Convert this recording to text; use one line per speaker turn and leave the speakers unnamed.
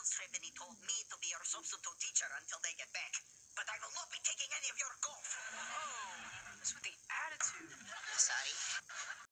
and he told me to